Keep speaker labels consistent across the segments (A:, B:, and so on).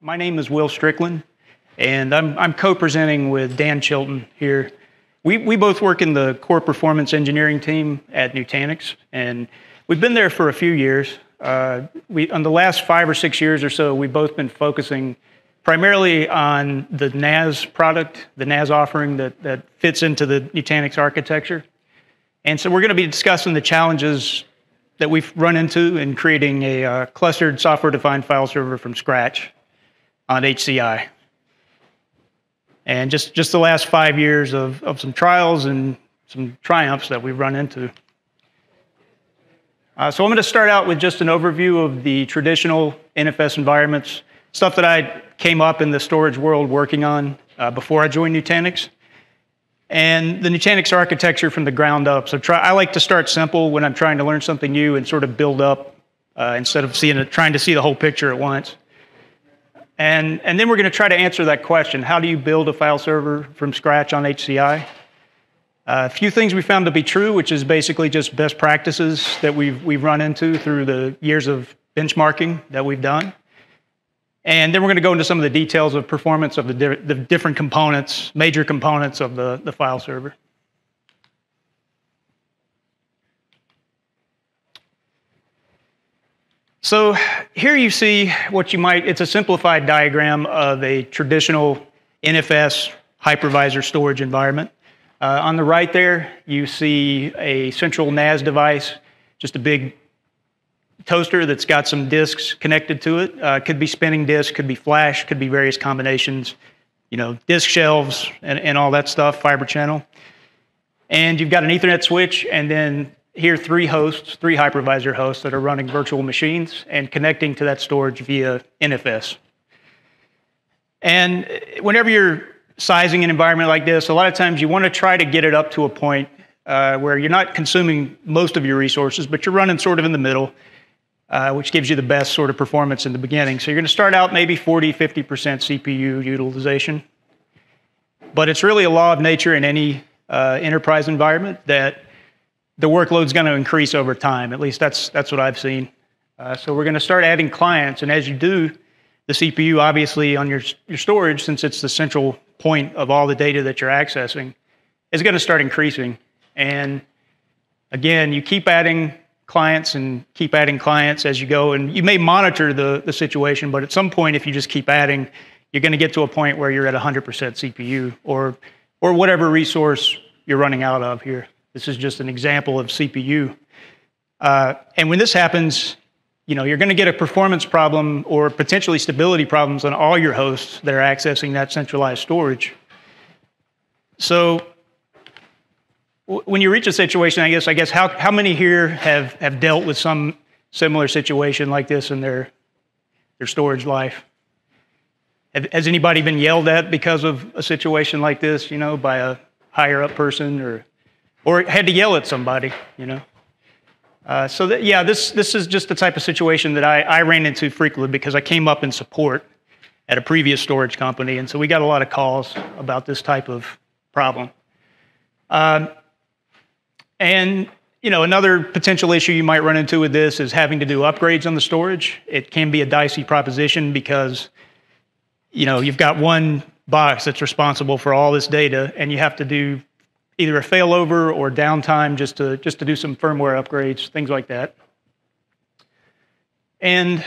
A: My name is Will Strickland, and I'm, I'm co-presenting with Dan Chilton here. We, we both work in the core performance engineering team at Nutanix, and we've been there for a few years. Uh, we, on the last five or six years or so, we've both been focusing primarily on the NAS product, the NAS offering that, that fits into the Nutanix architecture. And so we're going to be discussing the challenges that we've run into in creating a uh, clustered software-defined file server from scratch on HCI. And just, just the last five years of, of some trials and some triumphs that we've run into. Uh, so I'm going to start out with just an overview of the traditional NFS environments, stuff that I came up in the storage world working on uh, before I joined Nutanix, and the Nutanix architecture from the ground up. So try, I like to start simple when I'm trying to learn something new and sort of build up uh, instead of seeing it, trying to see the whole picture at once. And, and then we're going to try to answer that question. How do you build a file server from scratch on HCI? Uh, a few things we found to be true, which is basically just best practices that we've, we've run into through the years of benchmarking that we've done. And then we're going to go into some of the details of performance of the, di the different components, major components of the, the file server. So here you see what you might, it's a simplified diagram of a traditional NFS hypervisor storage environment. Uh, on the right there, you see a central NAS device, just a big toaster that's got some disks connected to it. Uh, could be spinning disk, could be flash, could be various combinations, you know, disk shelves and, and all that stuff, fiber channel. And you've got an Ethernet switch and then here three hosts, three hypervisor hosts that are running virtual machines and connecting to that storage via NFS. And whenever you're sizing an environment like this, a lot of times you want to try to get it up to a point uh, where you're not consuming most of your resources, but you're running sort of in the middle, uh, which gives you the best sort of performance in the beginning. So you're going to start out maybe 40, 50% CPU utilization. But it's really a law of nature in any uh, enterprise environment that the workload's going to increase over time. At least that's, that's what I've seen. Uh, so we're going to start adding clients. And as you do, the CPU, obviously, on your, your storage, since it's the central point of all the data that you're accessing, is going to start increasing. And again, you keep adding clients and keep adding clients as you go. And you may monitor the, the situation, but at some point, if you just keep adding, you're going to get to a point where you're at 100% CPU or, or whatever resource you're running out of here. This is just an example of CPU. Uh, and when this happens, you know, you're going to get a performance problem or potentially stability problems on all your hosts that are accessing that centralized storage. So when you reach a situation, I guess, I guess how, how many here have, have dealt with some similar situation like this in their, their storage life? Have, has anybody been yelled at because of a situation like this, you know, by a higher up person or or had to yell at somebody, you know. Uh, so that, yeah, this, this is just the type of situation that I, I ran into frequently because I came up in support at a previous storage company, and so we got a lot of calls about this type of problem. Um, and you know, another potential issue you might run into with this is having to do upgrades on the storage. It can be a dicey proposition because you know you've got one box that's responsible for all this data, and you have to do either a failover or downtime just to, just to do some firmware upgrades, things like that. And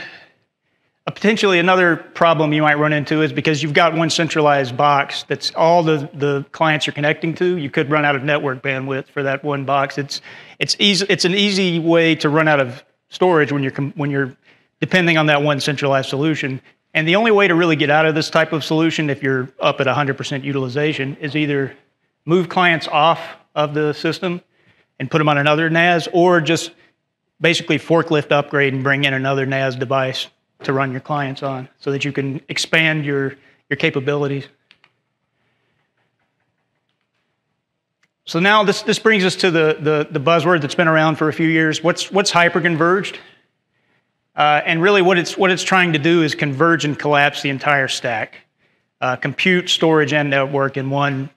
A: potentially another problem you might run into is because you've got one centralized box that's all the, the clients you're connecting to, you could run out of network bandwidth for that one box. It's, it's, easy, it's an easy way to run out of storage when you're, when you're depending on that one centralized solution. And the only way to really get out of this type of solution if you're up at 100% utilization is either move clients off of the system and put them on another NAS, or just basically forklift upgrade and bring in another NAS device to run your clients on so that you can expand your, your capabilities. So now this, this brings us to the, the, the buzzword that's been around for a few years. What's, what's hyperconverged? Uh, and really what it's, what it's trying to do is converge and collapse the entire stack. Uh, compute, storage, and network in one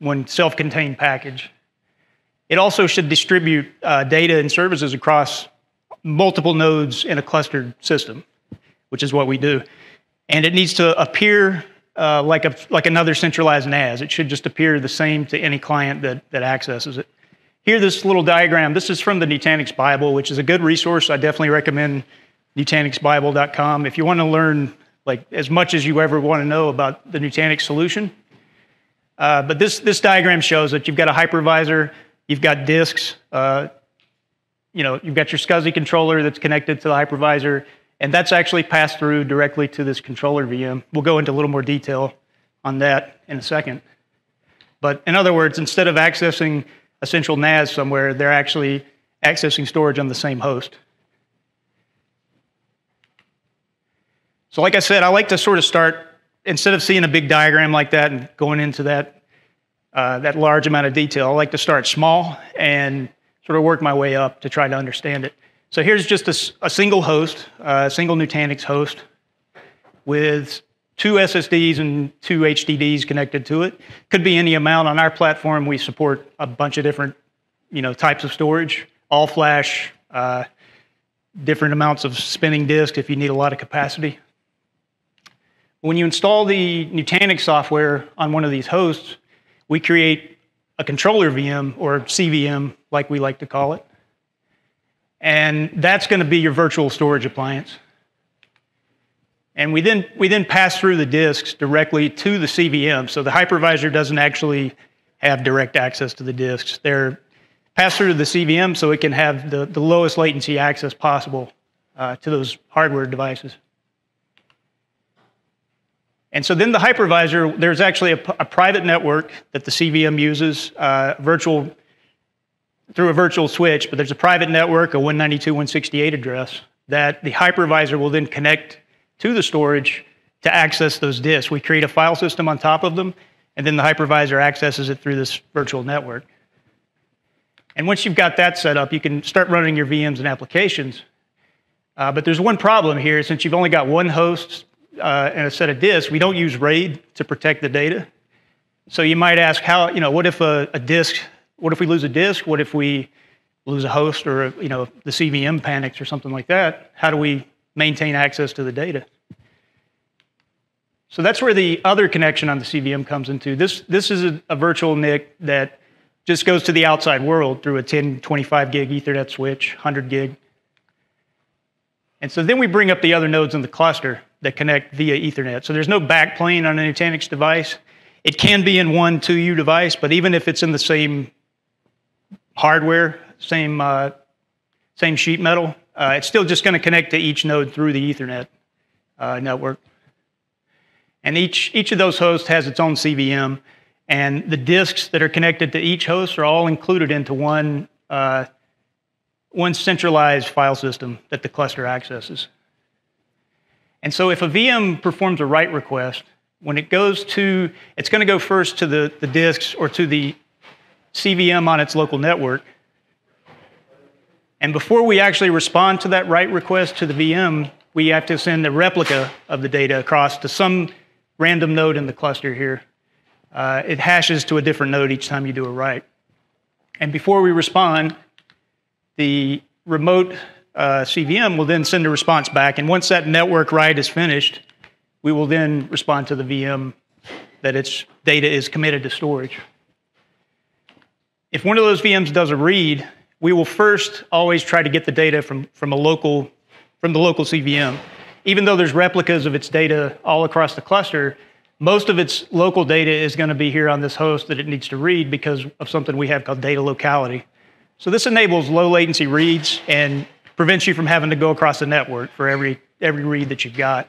A: one self-contained package. It also should distribute uh, data and services across multiple nodes in a clustered system, which is what we do. And it needs to appear uh, like, a, like another centralized NAS. It should just appear the same to any client that, that accesses it. Here, this little diagram, this is from the Nutanix Bible, which is a good resource. I definitely recommend nutanixbible.com. If you want to learn like as much as you ever want to know about the Nutanix solution. Uh, but this, this diagram shows that you've got a hypervisor, you've got disks, uh, you know, you've got your SCSI controller that's connected to the hypervisor, and that's actually passed through directly to this controller VM. We'll go into a little more detail on that in a second. But in other words, instead of accessing a central NAS somewhere, they're actually accessing storage on the same host. So, like I said, I like to sort of start instead of seeing a big diagram like that and going into that uh, that large amount of detail. I like to start small and sort of work my way up to try to understand it. So here's just a, a single host, uh, a single Nutanix host with two SSDs and two HDDs connected to it. Could be any amount. On our platform, we support a bunch of different, you know, types of storage, all flash, uh, different amounts of spinning disk if you need a lot of capacity. When you install the Nutanix software on one of these hosts, we create a controller VM or CVM, like we like to call it. And that's going to be your virtual storage appliance. And we then, we then pass through the disks directly to the CVM. So the hypervisor doesn't actually have direct access to the disks. They're passed through to the CVM so it can have the, the lowest latency access possible uh, to those hardware devices. And so then the hypervisor, there's actually a, a private network that the CVM uses, uh, virtual through a virtual switch, but there's a private network, a 192.168 address, that the hypervisor will then connect to the storage to access those disks. We create a file system on top of them, and then the hypervisor accesses it through this virtual network. And once you've got that set up, you can start running your VMs and applications. Uh, but there's one problem here, since you've only got one host uh, and a set of disks, we don't use RAID to protect the data. So you might ask, how, you know, what if a, a disk, what if we lose a disk? What if we lose a host or, you know, the CVM panics or something like that? How do we maintain access to the data? So that's where the other connection on the CVM comes into. This, this is a, a virtual NIC that just goes to the outside world through a 10, 25 gig Ethernet switch, 100 gig. And so then we bring up the other nodes in the cluster that connect via Ethernet. So there's no backplane on a Nutanix device. It can be in one 2U device, but even if it's in the same hardware, same, uh, same sheet metal, uh, it's still just going to connect to each node through the Ethernet uh, network. And each, each of those hosts has its own CVM, and the disks that are connected to each host are all included into one, uh, one centralized file system that the cluster accesses. And so if a VM performs a write request, when it goes to, it's going to go first to the, the disks or to the CVM on its local network. And before we actually respond to that write request to the VM, we have to send a replica of the data across to some random node in the cluster here. Uh, it hashes to a different node each time you do a write. And before we respond, the remote uh, CVM will then send a response back. And once that network write is finished, we will then respond to the VM that its data is committed to storage. If one of those VMs does a read, we will first always try to get the data from, from, a local, from the local CVM. Even though there's replicas of its data all across the cluster, most of its local data is going to be here on this host that it needs to read because of something we have called data locality. So this enables low latency reads and prevents you from having to go across the network for every, every read that you've got.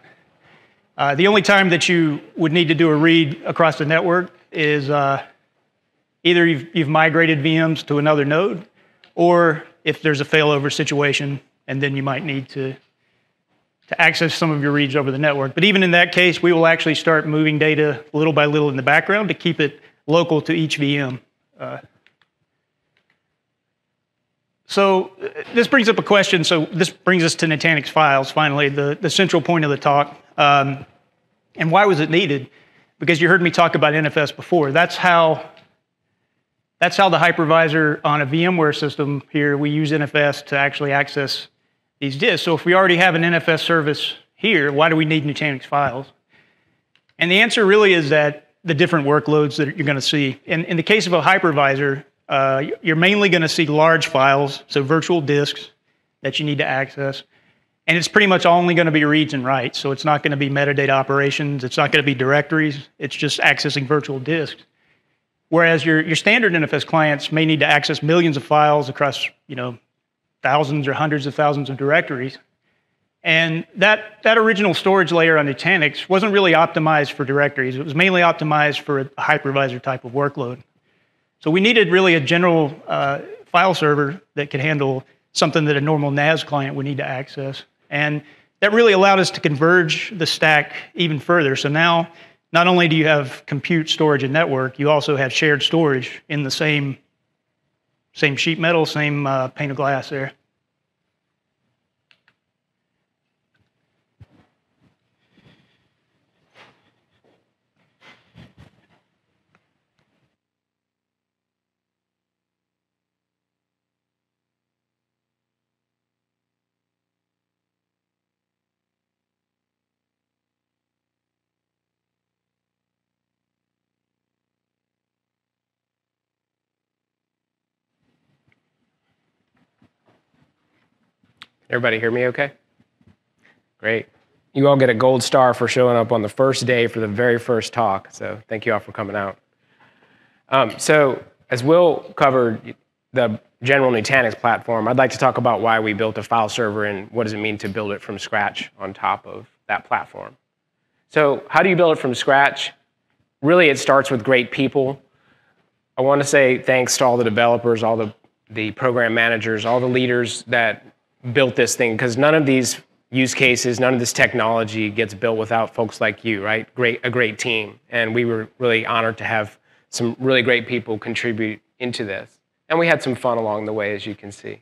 A: Uh, the only time that you would need to do a read across the network is uh, either you've, you've migrated VMs to another node, or if there's a failover situation, and then you might need to, to access some of your reads over the network. But even in that case, we will actually start moving data little by little in the background to keep it local to each VM. Uh, so uh, this brings up a question. So this brings us to Nutanix files, finally, the, the central point of the talk. Um, and why was it needed? Because you heard me talk about NFS before. That's how, That's how the hypervisor on a VMware system here, we use NFS to actually access these disks. So if we already have an NFS service here, why do we need Nutanix files? And the answer really is that the different workloads that you're going to see. In, in the case of a hypervisor, uh, you're mainly going to see large files, so virtual disks that you need to access. And it's pretty much only going to be reads and writes. So it's not going to be metadata operations. It's not going to be directories. It's just accessing virtual disks. Whereas your, your standard NFS clients may need to access millions of files across, you know, thousands or hundreds of thousands of directories. And that, that original storage layer on Nutanix wasn't really optimized for directories. It was mainly optimized for a hypervisor type of workload. So we needed really a general uh, file server that could handle something that a normal NAS client would need to access. And that really allowed us to converge the stack even further. So now, not only do you have compute, storage, and network, you also have shared storage in the same, same sheet metal, same uh, pane of glass there.
B: Everybody hear me okay? Great. You all get a gold star for showing up on the first day for the very first talk. So thank you all for coming out. Um, so as Will covered the general Nutanix platform, I'd like to talk about why we built a file server and what does it mean to build it from scratch on top of that platform. So how do you build it from scratch? Really, it starts with great people. I want to say thanks to all the developers, all the, the program managers, all the leaders that built this thing because none of these use cases, none of this technology gets built without folks like you, right? Great, a great team. And we were really honored to have some really great people contribute into this. And we had some fun along the way, as you can see.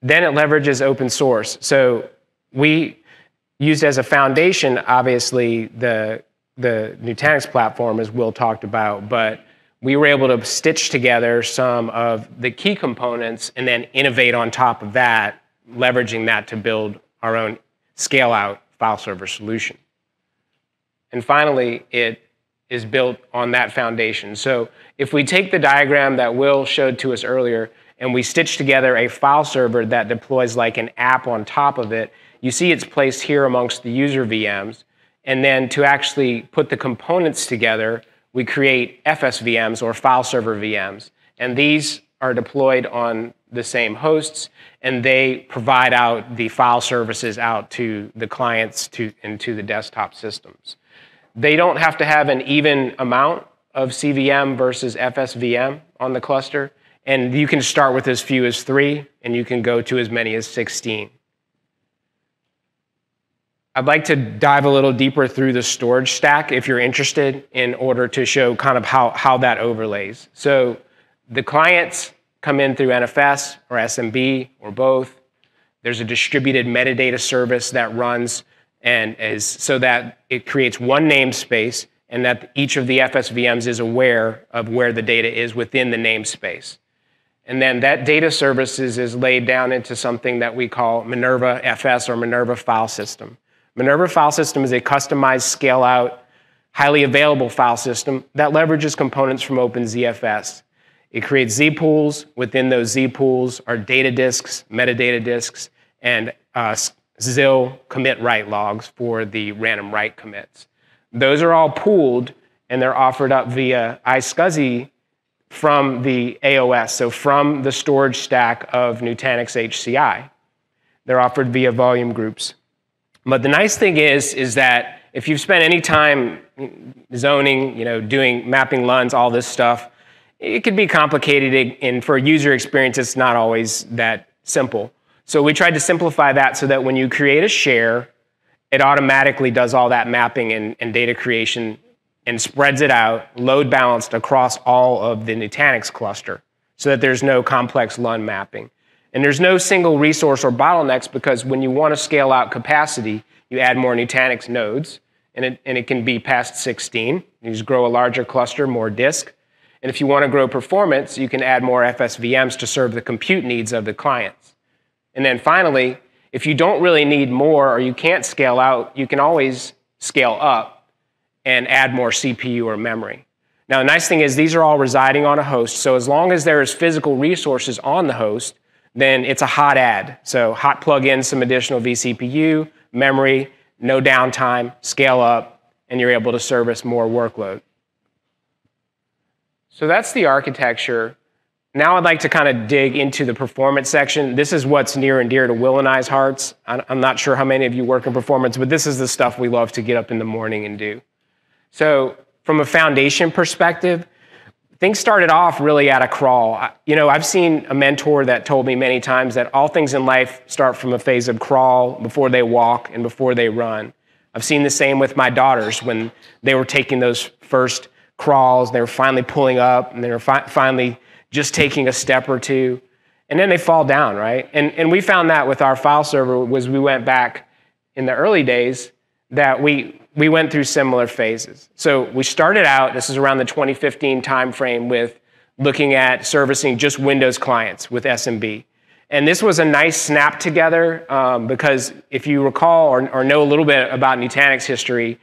B: Then it leverages open source. So we used as a foundation, obviously, the, the Nutanix platform, as Will talked about, but we were able to stitch together some of the key components and then innovate on top of that, leveraging that to build our own scale out file server solution. And finally, it is built on that foundation. So if we take the diagram that Will showed to us earlier and we stitch together a file server that deploys like an app on top of it, you see it's placed here amongst the user VMs. And then to actually put the components together, we create FSVMs or file server VMs. And these are deployed on the same hosts, and they provide out the file services out to the clients to, and to the desktop systems. They don't have to have an even amount of CVM versus FSVM on the cluster, and you can start with as few as three, and you can go to as many as 16. I'd like to dive a little deeper through the storage stack if you're interested in order to show kind of how, how that overlays. So the clients come in through NFS or SMB or both. There's a distributed metadata service that runs and is so that it creates one namespace and that each of the FSVMs is aware of where the data is within the namespace. And then that data services is laid down into something that we call Minerva FS or Minerva file system. Minerva file system is a customized scale out, highly available file system that leverages components from OpenZFS. It creates Z pools. Within those Z pools are data disks, metadata disks, and uh, ZIL commit write logs for the random write commits. Those are all pooled and they're offered up via iSCSI from the AOS, so from the storage stack of Nutanix HCI. They're offered via volume groups. But the nice thing is, is that if you've spent any time zoning, you know, doing mapping LUNs, all this stuff, it could be complicated, and for user experience, it's not always that simple. So we tried to simplify that so that when you create a share, it automatically does all that mapping and, and data creation and spreads it out, load balanced across all of the Nutanix cluster so that there's no complex LUN mapping. And there's no single resource or bottlenecks because when you want to scale out capacity, you add more Nutanix nodes, and it, and it can be past 16. You just grow a larger cluster, more disk. And if you want to grow performance, you can add more FSVMs to serve the compute needs of the clients. And then finally, if you don't really need more or you can't scale out, you can always scale up and add more CPU or memory. Now, the nice thing is these are all residing on a host, so as long as there is physical resources on the host, then it's a hot add. So hot plug in some additional vCPU, memory, no downtime, scale up, and you're able to service more workload. So that's the architecture. Now I'd like to kind of dig into the performance section. This is what's near and dear to Will and I's hearts. I'm not sure how many of you work in performance, but this is the stuff we love to get up in the morning and do. So from a foundation perspective, things started off really at a crawl. You know, I've seen a mentor that told me many times that all things in life start from a phase of crawl before they walk and before they run. I've seen the same with my daughters when they were taking those first crawls, they were finally pulling up and they were fi- finally just taking a step or two. And then they fall down, right? And, and we found that with our file server was we went back in the early days that we, we went through similar phases. So we started out, this is around the 2015 timeframe, with looking at servicing just Windows clients with SMB. And this was a nice snap together um, because if you recall or, or, know a little bit about Nutanix history,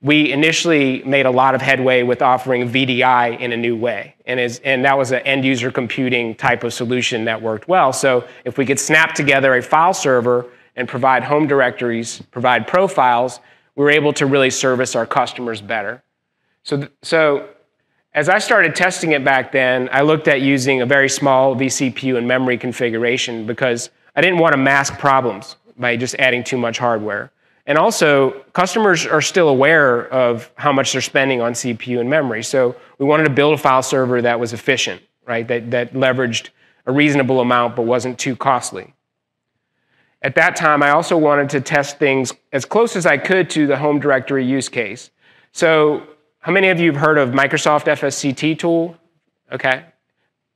B: we initially made a lot of headway with offering VDI in a new way. And, is, and that was an end user computing type of solution that worked well. So if we could snap together a file server and provide home directories, provide profiles, we were able to really service our customers better. So, so as I started testing it back then, I looked at using a very small vCPU and memory configuration because I didn't want to mask problems by just adding too much hardware. And also, customers are still aware of how much they're spending on CPU and memory. So we wanted to build a file server that was efficient, right? That, that leveraged a reasonable amount but wasn't too costly. At that time, I also wanted to test things as close as I could to the home directory use case. So, how many of you have heard of Microsoft FSCT tool? Okay,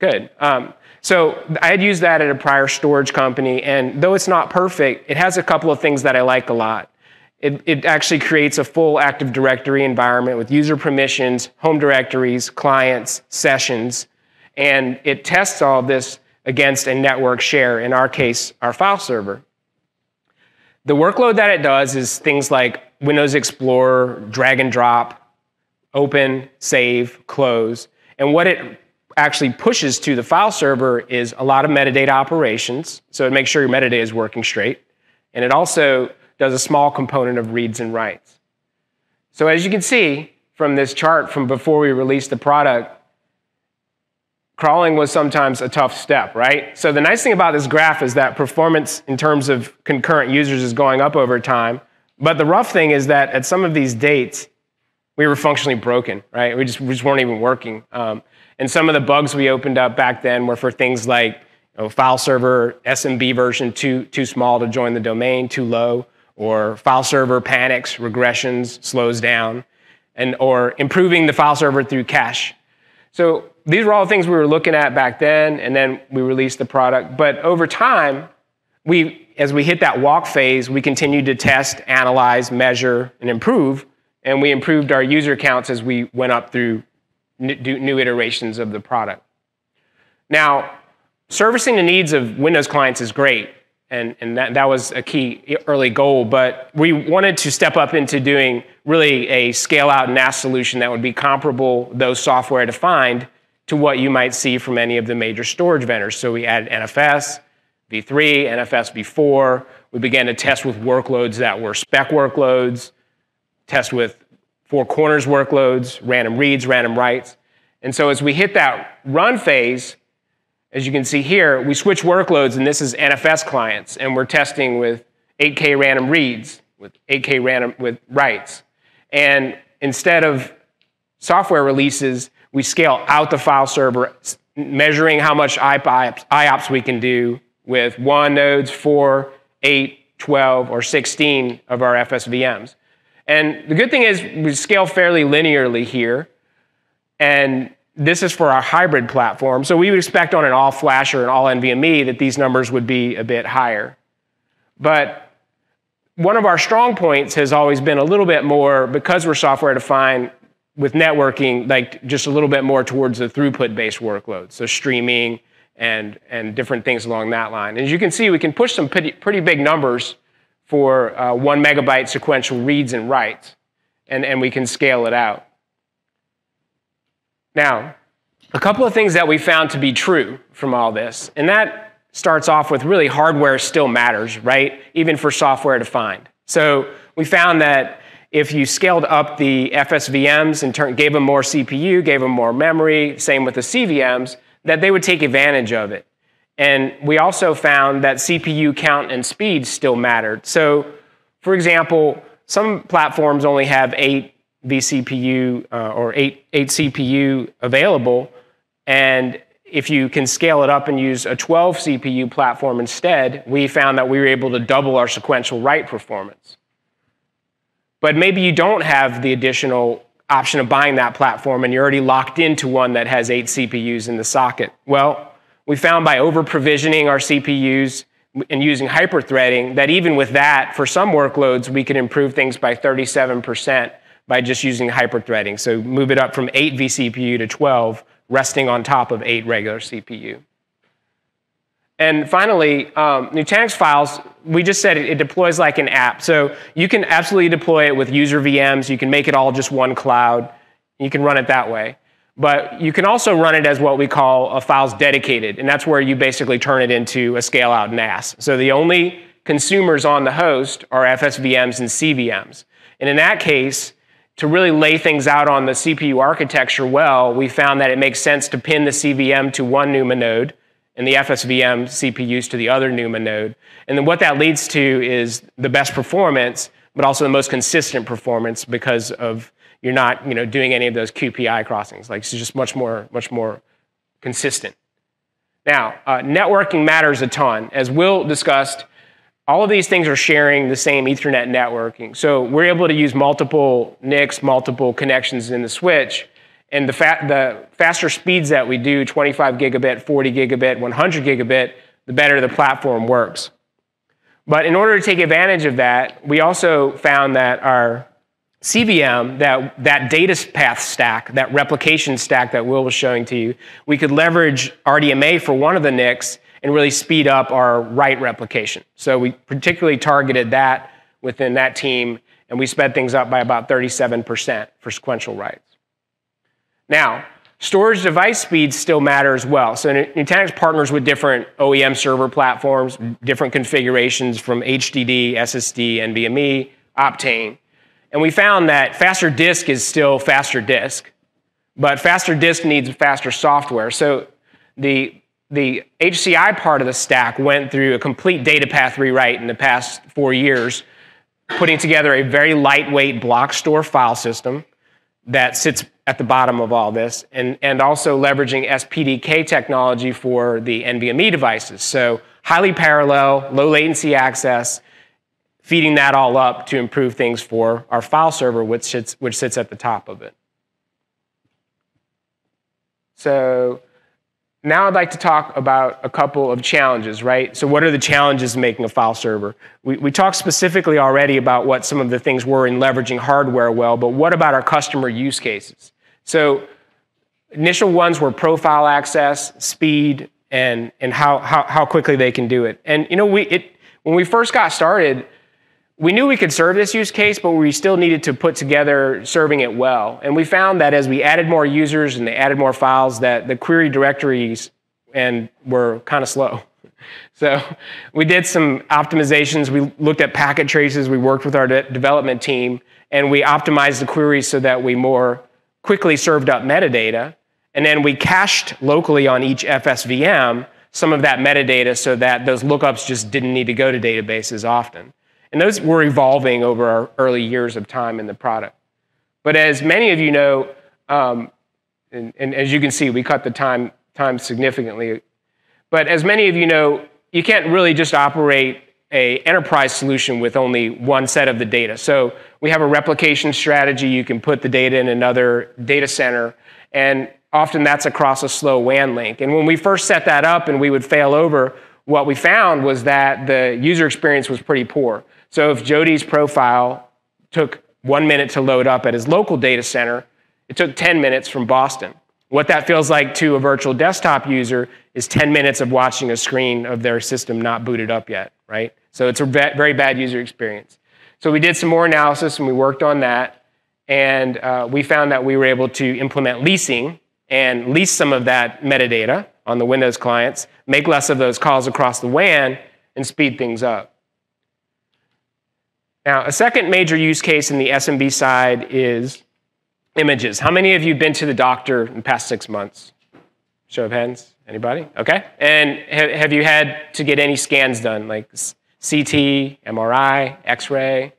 B: good. Um, so, I had used that at a prior storage company, and though it's not perfect, it has a couple of things that I like a lot. It, it actually creates a full Active Directory environment with user permissions, home directories, clients, sessions, and it tests all this against a network share, in our case, our file server. The workload that it does is things like Windows Explorer, drag and drop, open, save, close. And what it actually pushes to the file server is a lot of metadata operations. So it makes sure your metadata is working straight. And it also does a small component of reads and writes. So as you can see from this chart from before we released the product, crawling was sometimes a tough step, right? So the nice thing about this graph is that performance in terms of concurrent users is going up over time. But the rough thing is that at some of these dates, we were functionally broken, right? We just, we just weren't even working. Um, and some of the bugs we opened up back then were for things like you know, file server SMB version too, too small to join the domain, too low, or file server panics, regressions, slows down, and, or improving the file server through cache. So these were all things we were looking at back then, and then we released the product. But over time, we, as we hit that walk phase, we continued to test, analyze, measure, and improve. And we improved our user counts as we went up through new iterations of the product. Now, servicing the needs of Windows clients is great, and, and that, that was a key early goal, but we wanted to step up into doing really a scale out NAS solution that would be comparable, though software defined, to what you might see from any of the major storage vendors. So we added NFS, v3, NFS v4. We began to test with workloads that were spec workloads, test with four corners workloads, random reads, random writes. And so as we hit that run phase, as you can see here, we switch workloads, and this is NFS clients, and we're testing with 8K random reads, with 8K random with writes. And instead of software releases, we scale out the file server, measuring how much IOPS, we can do with one nodes, four, eight, 12, or 16 of our FSVMs. And the good thing is we scale fairly linearly here. And this is for our hybrid platform. So we would expect on an all flash or an all NVMe that these numbers would be a bit higher. But one of our strong points has always been a little bit more, because we're software defined, with networking, like just a little bit more towards the throughput-based workloads, so streaming and, and different things along that line. As you can see, we can push some pretty, pretty big numbers for uh, one megabyte sequential reads and writes, and, and we can scale it out. Now, a couple of things that we found to be true from all this, and that starts off with really hardware still matters, right? Even for software defined. So we found that if you scaled up the FSVMs and turn, gave them more CPU, gave them more memory, same with the CVMs, that they would take advantage of it. And we also found that CPU count and speed still mattered. So, for example, some platforms only have eight vCPU uh, or eight, eight CPU available, and if you can scale it up and use a 12 CPU platform instead, we found that we were able to double our sequential write performance. But maybe you don't have the additional option of buying that platform and you're already locked into one that has eight CPUs in the socket. Well, we found by over provisioning our CPUs and using hyperthreading that even with that, for some workloads, we could improve things by 37% by just using hyperthreading. So move it up from 8 vCPU to 12, resting on top of 8 regular CPU. And finally, um, Nutanix files, we just said it, it, deploys like an app. So you can absolutely deploy it with user VMs. You can make it all just one cloud. You can run it that way. But you can also run it as what we call a files dedicated. And that's where you basically turn it into a scale out NAS. So the only consumers on the host are FSVMs and CVMs. And in that case, to really lay things out on the CPU architecture well, we found that it makes sense to pin the CVM to one NUMA node and the FSVM CPUs to the other NUMA node. And then what that leads to is the best performance, but also the most consistent performance because of you're not you know, doing any of those QPI crossings. Like it's just much more, much more consistent. Now, uh, networking matters a ton. As Will discussed, all of these things are sharing the same Ethernet networking. So we're able to use multiple NICs, multiple connections in the switch, and the, fa the faster speeds that we do, 25 gigabit, 40 gigabit, 100 gigabit, the better the platform works. But in order to take advantage of that, we also found that our CVM, that, that data path stack, that replication stack that Will was showing to you, we could leverage RDMA for one of the NICs and really speed up our write replication. So we particularly targeted that within that team, and we sped things up by about 37% for sequential writes. Now, storage device speeds still matter as well. So Nutanix partners with different OEM server platforms, different configurations from HDD, SSD, NVMe, Optane. And we found that faster disk is still faster disk, but faster disk needs faster software. So the, the HCI part of the stack went through a complete data path rewrite in the past four years, putting together a very lightweight block store file system that sits at the bottom of all this, and, and also leveraging SPDK technology for the NVMe devices. So highly parallel, low latency access, feeding that all up to improve things for our file server, which sits, which sits at the top of it. So now I'd like to talk about a couple of challenges, right? So what are the challenges making a file server? We, we talked specifically already about what some of the things were in leveraging hardware well, but what about our customer use cases? So initial ones were profile access, speed, and, and how, how, how quickly they can do it. And you know, we, it, when we first got started, we knew we could serve this use case, but we still needed to put together serving it well. And we found that as we added more users and they added more files, that the query directories and were kind of slow. So we did some optimizations. We looked at packet traces. We worked with our de development team, and we optimized the queries so that we more quickly served up metadata. And then we cached locally on each FSVM some of that metadata so that those lookups just didn't need to go to databases often. And those were evolving over our early years of time in the product. But as many of you know, um, and, and, as you can see, we cut the time, time significantly. But as many of you know, you can't really just operate a enterprise solution with only one set of the data. So we have a replication strategy. You can put the data in another data center, and often that's across a slow WAN link. And when we first set that up and we would fail over, what we found was that the user experience was pretty poor. So if Jody's profile took one minute to load up at his local data center, It took 10 minutes from Boston. What that feels like to a virtual desktop user is 10 minutes of watching a screen of their system not booted up yet, right? So it's a very bad user experience. So we did some more analysis and we worked on that. And uh, we found that we were able to implement leasing and lease some of that metadata on the Windows clients, make less of those calls across the WAN, and speed things up. Now, a second major use case in the SMB side is images. How many of you have been to the doctor in the past six months? Show of hands. Anybody? Okay. And have you had to get any scans done, like CT, MRI, X-ray?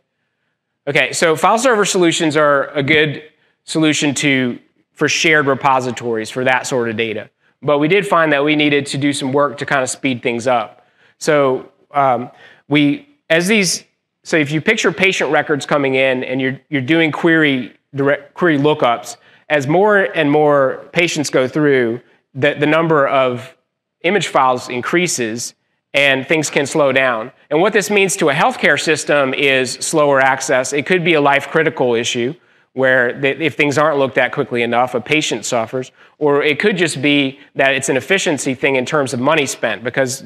B: Okay, so file server solutions are a good solution to for shared repositories for that sort of data. But we did find that we needed to do some work to kind of speed things up. So um, we, as these, so if you picture patient records coming in and you're, you're doing query, direct, query lookups, as more and more patients go through, the, the number of image files increases and things can slow down. And what this means to a healthcare system is slower access. It could be a life critical issue where if things aren't looked at quickly enough, a patient suffers. Or it could just be that it's an efficiency thing in terms of money spent because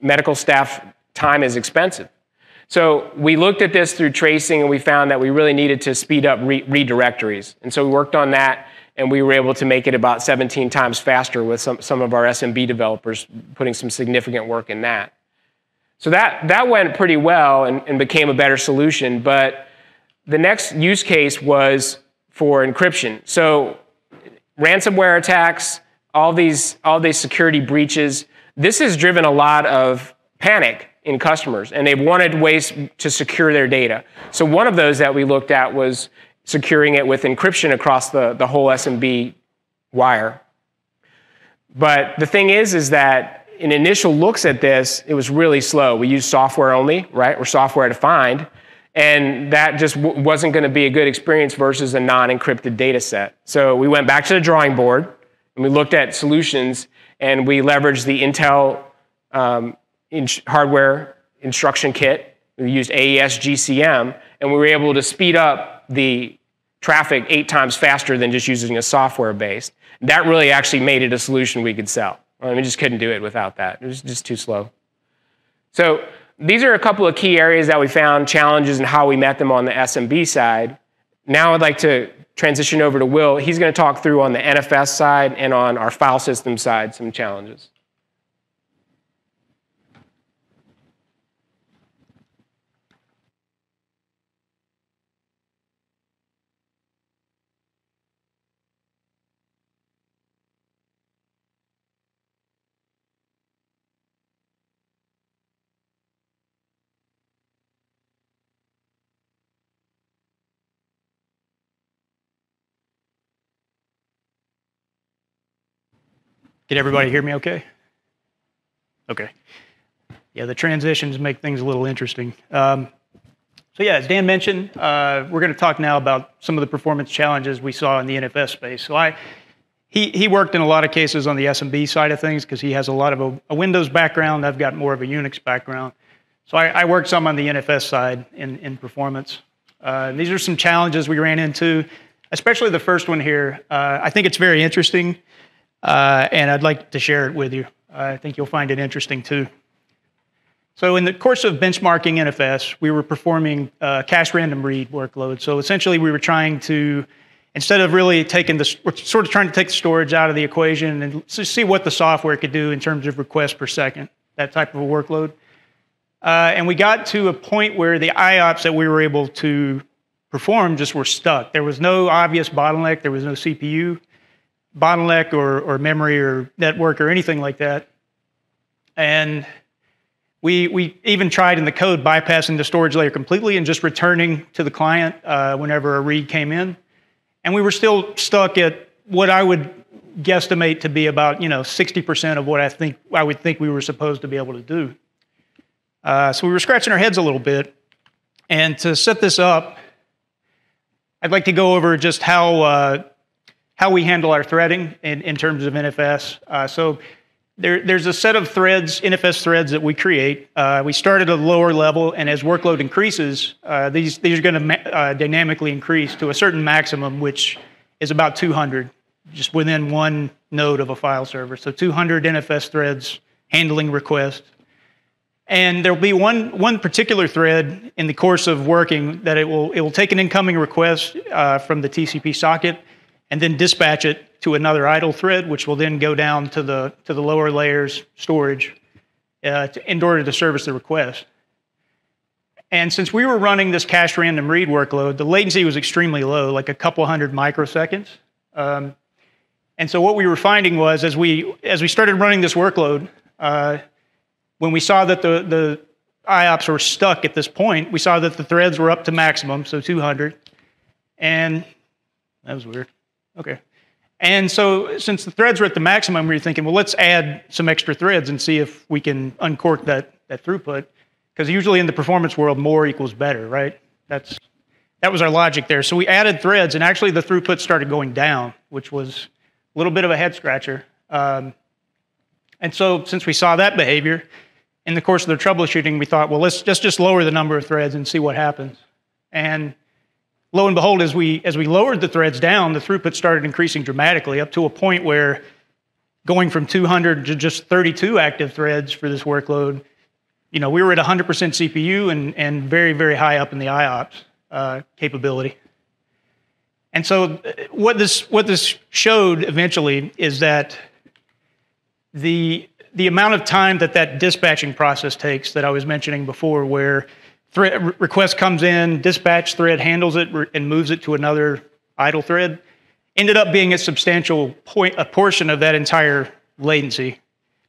B: medical staff time is expensive. So we looked at this through tracing and we found that we really needed to speed up re- redirectories. And so we worked on that and we were able to make it about 17 times faster with some, some of our SMB developers putting some significant work in that. So that, that went pretty well and, and became a better solution. But the next use case was for encryption. So ransomware attacks, all these, all these security breaches, this has driven a lot of panic in customers, and they've wanted ways to secure their data. So one of those that we looked at was securing it with encryption across the, the whole SMB wire. But the thing is, is that in initial looks at this, it was really slow. We used software only, right? Or software defined. And that just wasn't going to be a good experience versus a non encrypted data set. So we went back to the drawing board and we looked at solutions and we leveraged the Intel um, in- hardware instruction kit. We used AES GCM and we were able to speed up the traffic eight times faster than just using a software based. That really actually made it a solution we could sell. I mean, we just couldn't do it without that. It was just too slow. So these are a couple of key areas that we found challenges and how we met them on the SMB side. Now I'd like to transition over to Will. He's going to talk through on the NFS side and on our file system side some challenges.
A: Can everybody hear me okay? Okay. Yeah, the transitions make things a little interesting. Um, so yeah, as Dan mentioned, uh, we're going to talk now about some of the performance challenges we saw in the NFS space. So I, he, he worked in a lot of cases on the SMB side of things because he has a lot of a, a, Windows background. I've got more of a Unix background. So I, I worked some on the NFS side in, in performance. Uh, these are some challenges we ran into, especially the first one here. Uh, I think it's very interesting uh, and I'd like to share it with you. I think you'll find it interesting too. So in the course of benchmarking NFS, we were performing uh, cache random read workload. So essentially we were trying to, instead of really taking the, we're sort of trying to take the storage out of the equation and see what the software could do in terms of requests per second, that type of a workload. Uh, and we got to a point where the IOPS that we were able to perform just were stuck. There was no obvious bottleneck. There was no CPU bottleneck or, or memory or network or anything like that. And we, we even tried in the code bypassing the storage layer completely and just returning to the client uh, whenever a read came in. And we were still stuck at what I would guesstimate to be about you know 60% of what I think I would think we were supposed to be able to do. Uh, so we were scratching our heads a little bit. And to set this up, I'd like to go over just how uh, how we handle our threading in, in terms of NFS. Uh, so there, there's a set of threads, NFS threads that we create. Uh, we start at a lower level, and as workload increases, uh, these, these are going to uh, dynamically increase to a certain maximum, which is about 200, just within one node of a file server. So 200 NFS threads handling requests. And there'll be one, one particular thread in the course of working that it will, it will take an incoming request uh, from the TCP socket and then dispatch it to another idle thread, which will then go down to the, to the lower layers storage uh, to, in order to service the request. And since we were running this cache random read workload, the latency was extremely low, like a couple hundred microseconds. Um, and so what we were finding was as we, as we started running this workload, uh, when we saw that the, the IOPS were stuck at this point, we saw that the threads were up to maximum, so 200. And that was weird. Okay. And so since the threads were at the maximum, we were thinking, well, let's add some extra threads and see if we can uncork that, that throughput. Because usually in the performance world, more equals better, right? That's, that was our logic there. So we added threads, and actually the throughput started going down, which was a little bit of a head scratcher. Um, and so since we saw that behavior, in the course of the troubleshooting, we thought, well, let's, let's just lower the number of threads and see what happens. And lo and behold, as we, as we lowered the threads down, the throughput started increasing dramatically up to a point where going from 200 to just 32 active threads for this workload, you know, we were at 100% CPU and, and very, very high up in the IOPS uh, capability. And so uh, what this, what this showed eventually is that the the amount of time that that dispatching process takes that I was mentioning before, where thread request comes in, dispatch thread handles it and moves it to another idle thread, ended up being a substantial point, a portion of that entire latency.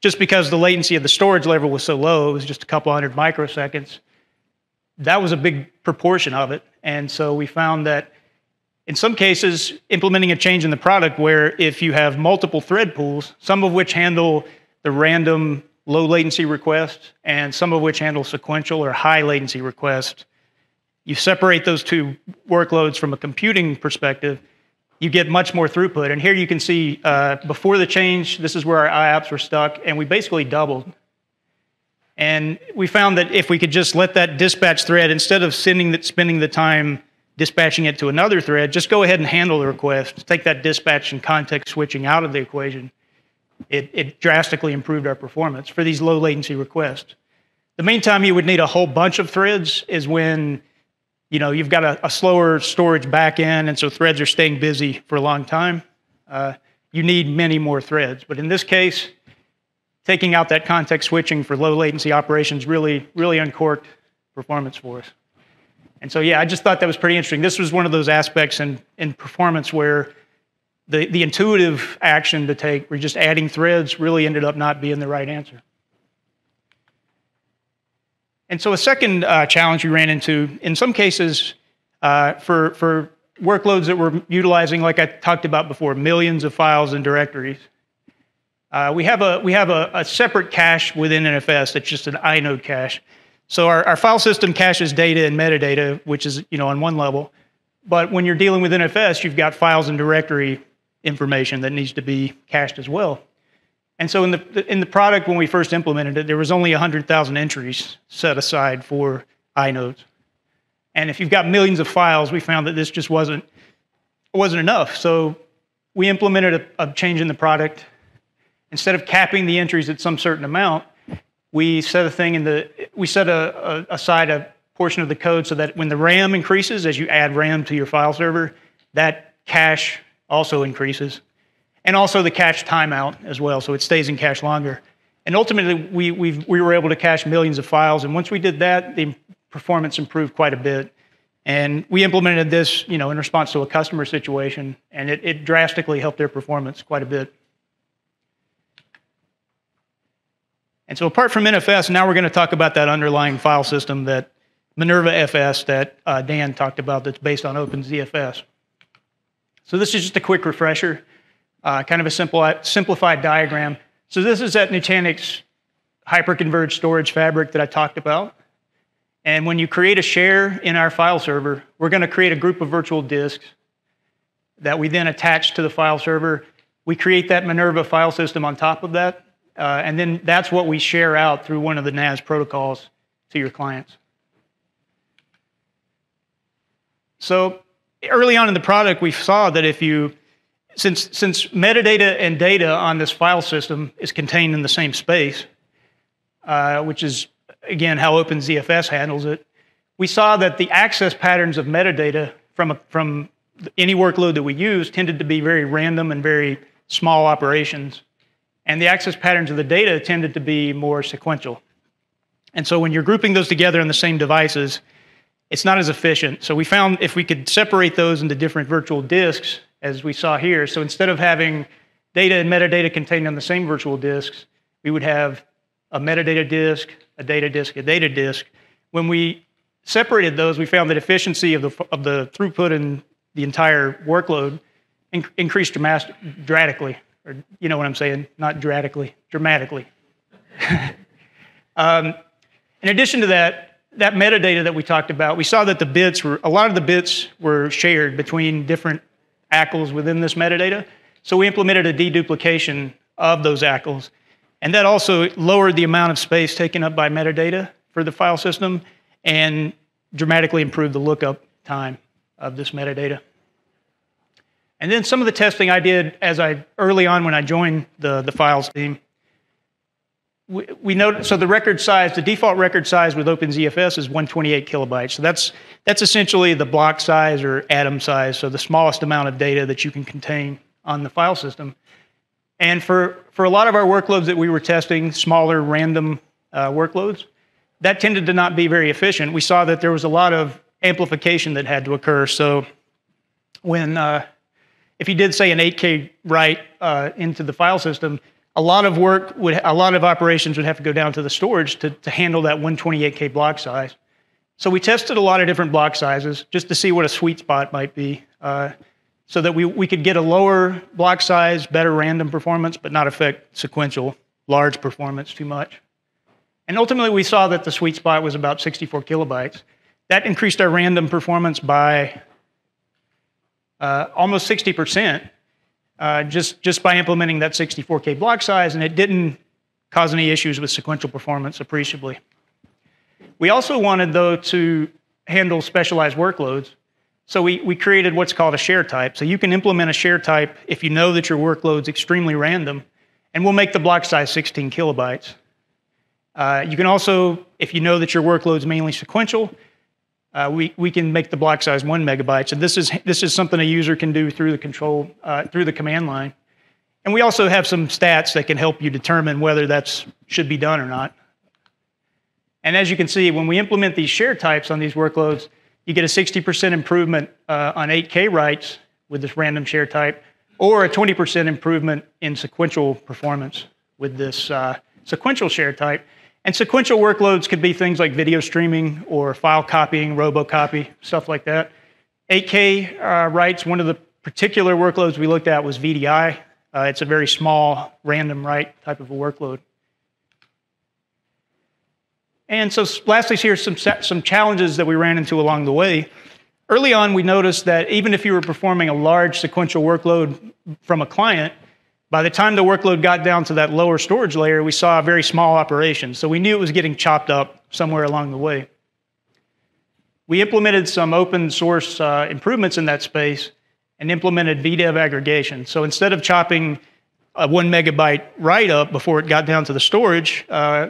A: Just because the latency of the storage level was so low, it was just a couple hundred microseconds. That was a big proportion of it. And so we found that in some cases, implementing a change in the product where if you have multiple thread pools, some of which handle the random low latency requests and some of which handle sequential or high latency requests, you separate those two workloads from a computing perspective, you get much more throughput. And here you can see uh, before the change, this is where our IOPS were stuck, and we basically doubled. And we found that if we could just let that dispatch thread, instead of sending spending the time dispatching it to another thread, just go ahead and handle the request. Take that dispatch and context switching out of the equation. It, it drastically improved our performance for these low latency requests. The main time you would need a whole bunch of threads is when you know you've got a, a slower storage backend, and so threads are staying busy for a long time. Uh, you need many more threads, but in this case, taking out that context switching for low latency operations really, really uncorked performance for us. And so, yeah, I just thought that was pretty interesting. This was one of those aspects in, in performance where the, the intuitive action to take, where just adding threads, really ended up not being the right answer. And so, a second uh, challenge we ran into, in some cases, uh, for, for workloads that were utilizing, like I talked about before, millions of files and directories, uh, we have, a, we have a, a, separate cache within NFS that's just an inode cache. So our, our file system caches data and metadata, which is you know on one level. But when you're dealing with NFS, you've got files and directory information that needs to be cached as well. And so in the, in the product, when we first implemented it, there was only 100,000 entries set aside for inodes. And if you've got millions of files, we found that this just wasn't, wasn't enough. So we implemented a, a change in the product. Instead of capping the entries at some certain amount, we set a thing in the, we set a, a, aside a portion of the code so that when the RAM increases, as you add RAM to your file server, that cache also increases. And also the cache timeout as well, so it stays in cache longer. And ultimately, we, we we were able to cache millions of files. And once we did that, the performance improved quite a bit. And we implemented this, you know, in response to a customer situation, and it, it drastically helped their performance quite a bit. And so apart from NFS, now we're going to talk about that underlying file system that Minerva FS that uh, Dan talked about that's based on OpenZFS. So this is just a quick refresher, uh, kind of a simple, simplified diagram. So this is that Nutanix hyperconverged storage fabric that I talked about. And when you create a share in our file server, we're going to create a group of virtual disks that we then attach to the file server. We create that Minerva file system on top of that. Uh, and then that's what we share out through one of the NAS protocols to your clients. So early on in the product, we saw that if you, since, since metadata and data on this file system is contained in the same space, uh, which is, again, how OpenZFS handles it, we saw that the access patterns of metadata from, a, from any workload that we use tended to be very random and very small operations. And the access patterns of the data tended to be more sequential. And so when you're grouping those together on the same devices, it's not as efficient. So we found if we could separate those into different virtual disks, as we saw here, so instead of having data and metadata contained on the same virtual disks, we would have a metadata disk, a data disk, a data disk. When we separated those, we found that efficiency of the, of the throughput and the entire workload in, increased dramatically. Or you know what I'm saying? Not dramatically, dramatically. um, in addition to that, that metadata that we talked about, we saw that the bits were, a lot of the bits were shared between different ACLs within this metadata. So we implemented a deduplication of those ACLs. And that also lowered the amount of space taken up by metadata for the file system and dramatically improved the lookup time of this metadata. And then some of the testing I did as I early on when I joined the, the files team we, we know, so the record size, the default record size with OpenZFS is 128 kilobytes. So that's, that's essentially the block size or atom size, so the smallest amount of data that you can contain on the file system. And for, for a lot of our workloads that we were testing, smaller random uh, workloads, that tended to not be very efficient. We saw that there was a lot of amplification that had to occur. So when, uh, if you did say an 8K write uh, into the file system, a lot of work would, a lot of operations would have to go down to the storage to, to handle that 128K block size. So we tested a lot of different block sizes just to see what a sweet spot might be uh, so that we, we could get a lower block size, better random performance, but not affect sequential large performance too much. And ultimately, we saw that the sweet spot was about 64 kilobytes. That increased our random performance by uh, almost 60%, uh, just, just by implementing that 64K block size, and it didn't cause any issues with sequential performance appreciably. We also wanted, though, to handle specialized workloads. So we, we created what's called a share type. So you can implement a share type if you know that your workload's extremely random, and we'll make the block size 16 kilobytes. Uh, you can also, if you know that your workload's mainly sequential, uh, we, we can make the block size one megabyte. And this is, this is something a user can do through the control, uh, through the command line. And we also have some stats that can help you determine whether that should be done or not. And as you can see, when we implement these share types on these workloads, you get a 60% improvement uh, on 8K writes with this random share type, or a 20% improvement in sequential performance with this uh, sequential share type. And sequential workloads could be things like video streaming or file copying, robocopy, stuff like that. 8K uh, writes, one of the particular workloads we looked at was VDI. Uh, it's a very small, random write type of a workload. And so lastly, here's some, some challenges that we ran into along the way. Early on, we noticed that even if you were performing a large sequential workload from a client, by the time the workload got down to that lower storage layer, we saw a very small operation. So we knew it was getting chopped up somewhere along the way. We implemented some open source uh, improvements in that space and implemented VDEV aggregation. So instead of chopping a one megabyte write up before it got down to the storage, uh,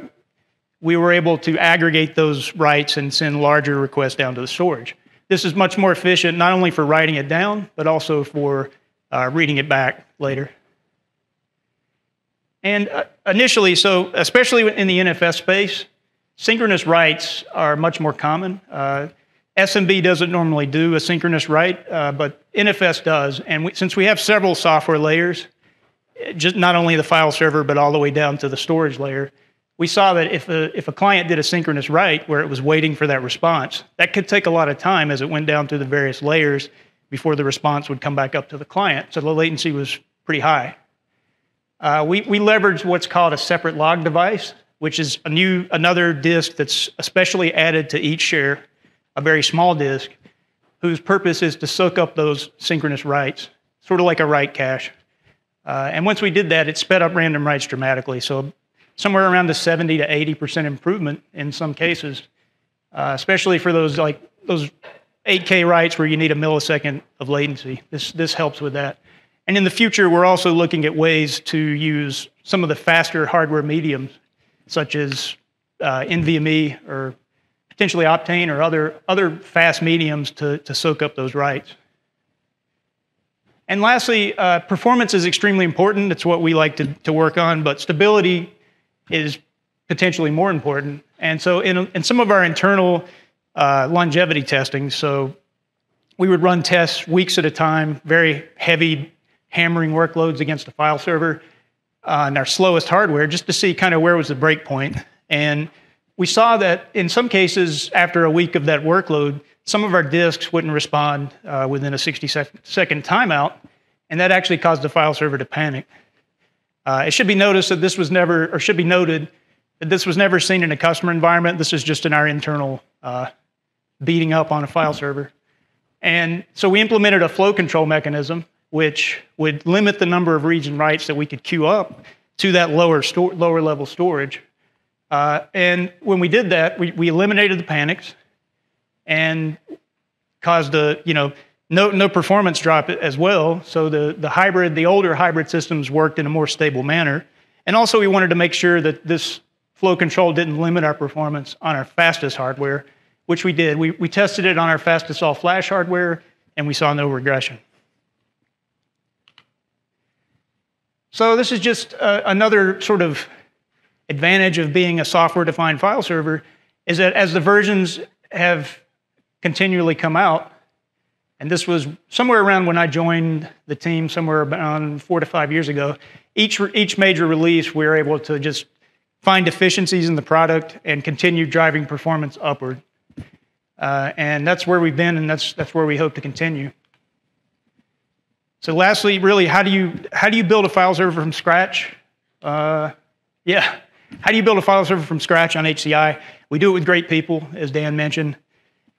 A: we were able to aggregate those writes and send larger requests down to the storage. This is much more efficient, not only for writing it down, but also for uh, reading it back later. And uh, initially, so especially in the NFS space, synchronous writes are much more common. Uh, SMB doesn't normally do a synchronous write, uh, but NFS does. And we, since we have several software layers, just not only the file server, but all the way down to the storage layer, we saw that if a, if a client did a synchronous write where it was waiting for that response, that could take a lot of time as it went down through the various layers before the response would come back up to the client. So the latency was pretty high. Uh, we, we leverage what's called a separate log device, which is a new, another disk that's especially added to each share, a very small disk, whose purpose is to soak up those synchronous writes, sort of like a write cache. Uh, and once we did that, it sped up random writes dramatically. So somewhere around the 70 to 80% improvement in some cases, uh, especially for those like those 8K writes where you need a millisecond of latency. This, this helps with that. And in the future, we're also looking at ways to use some of the faster hardware mediums, such as uh, NVMe or potentially Optane or other, other fast mediums to, to soak up those writes. And lastly, uh, performance is extremely important. It's what we like to, to work on, but stability is potentially more important. And so in, in some of our internal uh, longevity testing, so we would run tests weeks at a time, very heavy hammering workloads against a file server on our slowest hardware just to see kind of where was the break point. And we saw that in some cases, after a week of that workload, some of our disks wouldn't respond uh, within a 60 second timeout, and that actually caused the file server to panic. Uh, it should be noticed that this was never, or should be noted, that this was never seen in a customer environment. This is just in our internal uh, beating up on a file server. And so we implemented a flow control mechanism, which would limit the number of and writes that we could queue up to that lower, lower level storage. Uh, and when we did that, we, we eliminated the panics and caused a, you know, no, no performance drop as well. So the, the hybrid, the older hybrid systems worked in a more stable manner. And also we wanted to make sure that this flow control didn't limit our performance on our fastest hardware, which we did. We, we tested it on our fastest all flash hardware and we saw no regression. So this is just uh, another sort of advantage of being a software-defined file server is that as the versions have continually come out. And this was somewhere around when I joined the team, somewhere around four to five years ago. Each, each major release, we were able to just find efficiencies in the product and continue driving performance upward. Uh, and that's where we've been, and that's, that's where we hope to continue. So, lastly, really, how do you, how do you build a file server from scratch? Uh, yeah, how do you build a file server from scratch on HCI? We do it with great people, as Dan mentioned.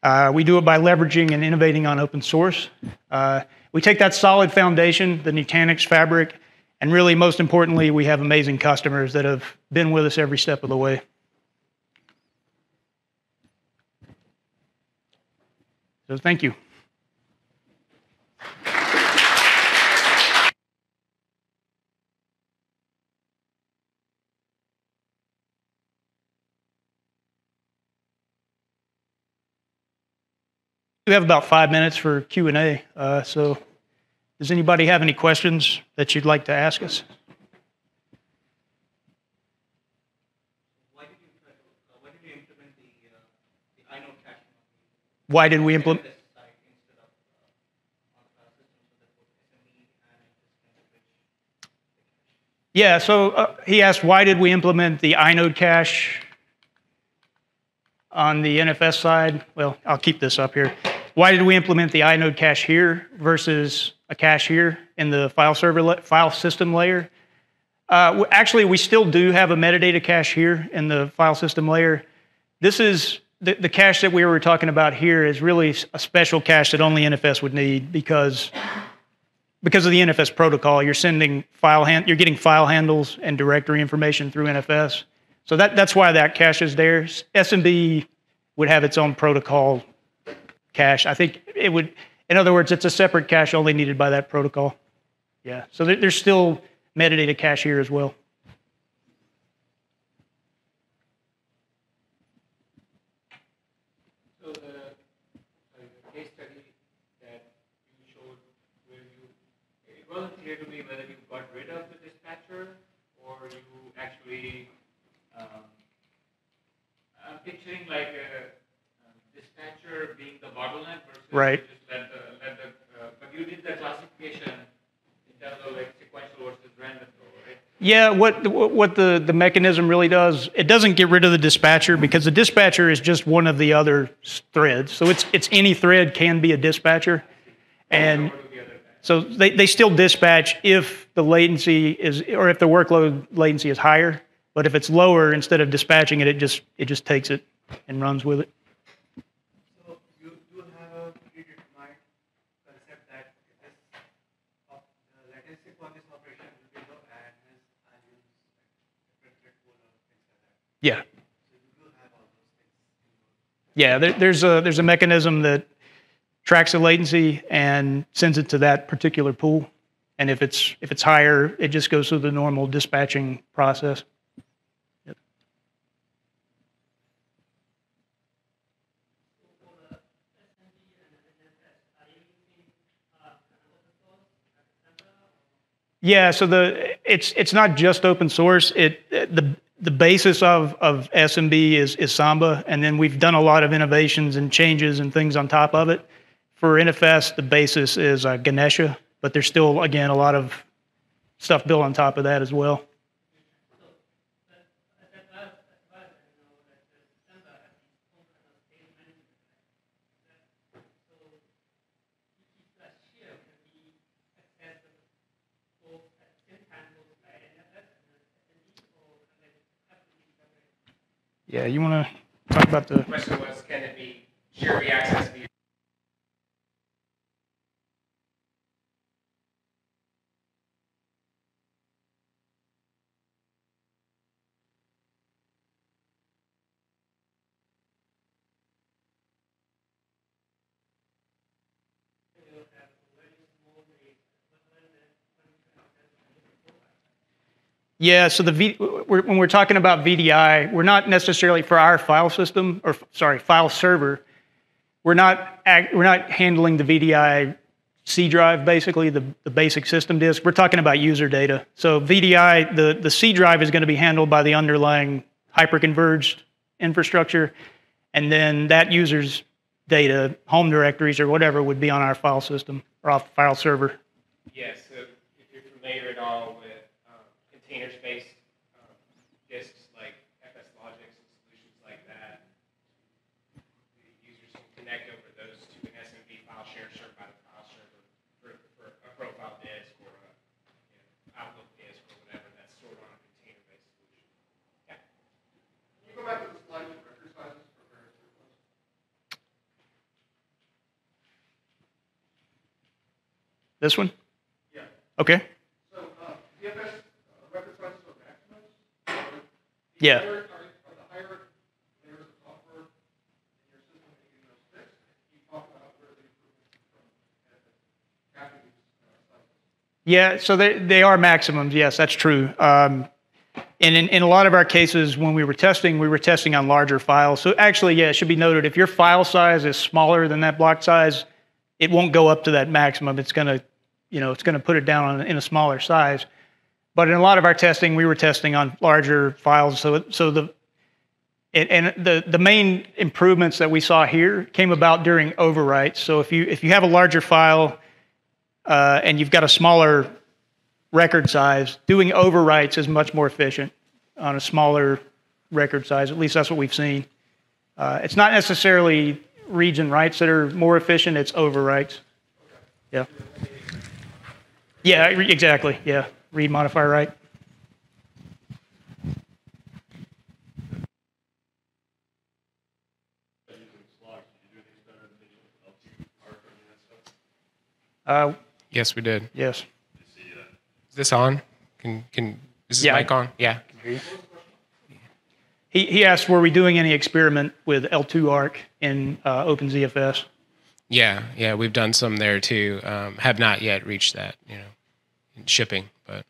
A: Uh, we do it by leveraging and innovating on open source. Uh, we take that solid foundation, the Nutanix fabric, and really, most importantly, we have amazing customers that have been with us every step of the way. So, thank you. We have about five minutes for Q&A. Uh, so does anybody have any questions that you'd like to ask us? Why did we implement? Yeah, so uh, he asked, why did we implement the inode cache on the NFS side? Well, I'll keep this up here. Why did we implement the inode cache here versus a cache here in the file server file system layer? Uh, actually, we still do have a metadata cache here in the file system layer. This is the, the cache that we were talking about here is really a special cache that only NFS would need because because of the NFS protocol, you're sending file hand, you're getting file handles and directory information through NFS. So that, that's why that cache is there. SMB would have its own protocol cache. I think it would, in other words, it's a separate cache only needed by that protocol. Yeah, so there's still metadata cache here as well.
C: So the, the case study that you showed where you, it wasn't clear to me whether you got rid of the dispatcher or you actually, um, I'm picturing like a, dispatcher being bottleneck
A: right.
C: just let the, let the uh, but you did the classification in terms of like sequential versus random right?
A: Yeah, what what the, the mechanism really does, it doesn't get rid of the dispatcher because the dispatcher is just one of the other threads. So it's it's any thread can be a dispatcher. And so they, they still dispatch if the latency is or if the workload latency is higher. But if it's lower, instead of dispatching it, it just it just takes it and runs with it. Yeah. Yeah, there, there's a there's a mechanism that tracks the latency and sends it to that particular pool. And if it's if it's higher, it just goes through the normal dispatching process. Yeah, so the it's it's not just open source. It the the basis of of SMB is is Samba, and then we've done a lot of innovations and changes and things on top of it. For NFS, the basis is uh, Ganesha, but there's still again a lot of stuff built on top of that as well. Yeah, you want to talk about the
B: question was, can it be share access via
A: Yeah, so the v, we're, when we're talking about VDI, we're not necessarily for our file system or sorry, file server. We're not we're not handling the VDI C drive, basically the, the basic system disk. We're talking about user data. So VDI, the, the C drive is going to be handled by the underlying hyperconverged infrastructure, and then that user's data, home directories or whatever, would be on our file system or off the file server.
B: Yes, so if you're familiar at all container-based um, disks like FSLogix and solutions like that, the users can connect over those to an SMB file share served by the file server for, for a profile disk or a you know, Outlook disk or whatever that's stored on a container-based solution. Yeah.
D: Can you go back to the slide with record sizes for various workloads?
A: This one?
D: Yeah.
A: Okay. Yeah. Yeah, so they, they are maximums. Yes, that's true. Um, and in, in a lot of our cases, when we were testing, we were testing on larger files. So actually, yeah, it should be noted if your file size is smaller than that block size, it won't go up to that maximum. It's going to, you know, it's going to put it down on, in a smaller size. But in a lot of our testing, we were testing on larger files. So, so the and, the, the main improvements that we saw here came about during overwrites. So if you if you have a larger file uh, and you've got a smaller record size, doing overwrites is much more efficient on a smaller record size. At least that's what we've seen. Uh, it's not necessarily and writes that are more efficient. It's overwrites. Yeah. Yeah. Exactly. Yeah read, modify, write.
B: Uh, yes, we did.
A: Yes.
B: Is this on? Can can is this
A: yeah,
B: mic on? Yeah.
A: He he asked, were we doing any experiment with L2ARC in uh, OpenZFS?
B: Yeah, yeah, we've done some there too. Um, have not yet reached that, you know, shipping. But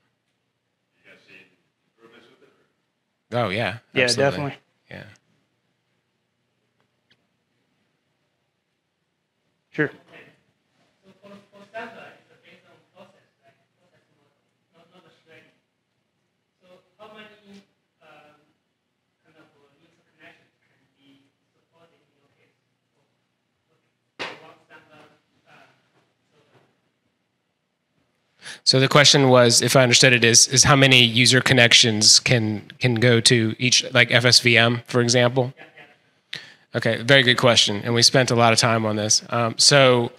B: oh yeah.
A: Yeah, absolutely. definitely.
B: Yeah.
A: Sure.
B: So the question was, if I understood it, is is how many user connections can can go to each like FSVM, for example? Okay, very good question, and we spent a lot of time on this. Um, so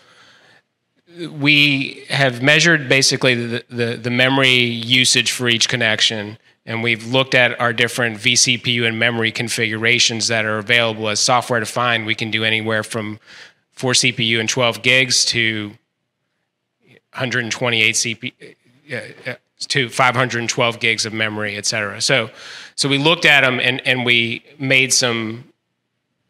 B: we have measured basically the, the, the memory usage for each connection, and we've looked at our different vCPU and memory configurations that are available as software defined. We can do anywhere from four CPU and 12 gigs to 128 CP to 512 gigs of memory, et cetera. So, so we looked at them and, and we made some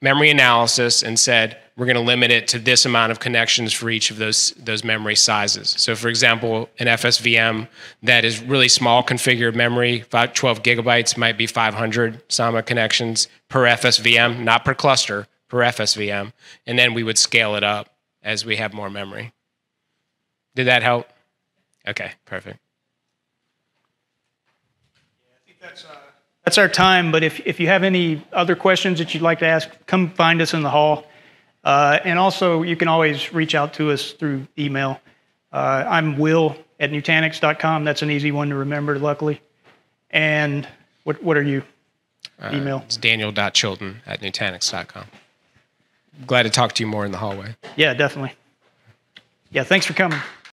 B: memory analysis and said we're going to limit it to this amount of connections for each of those those memory sizes. So, for example, an FSVM that is really small configured memory, about 12 gigabytes, might be 500 Samba connections per FSVM, not per cluster, per FSVM, and then we would scale it up as we have more memory. Did that help? Okay, perfect.
A: That's our time, but if, if you have any other questions that you'd like to ask, come find us in the hall. Uh, and also, you can always reach out to us through email. Uh, I'm will at nutanix.com. That's an easy one to remember, luckily. And what, what are you? Email.
B: It's daniel.chilton at nutanix.com. Glad to talk to you more in the hallway.
A: Yeah, definitely. Yeah, thanks for coming.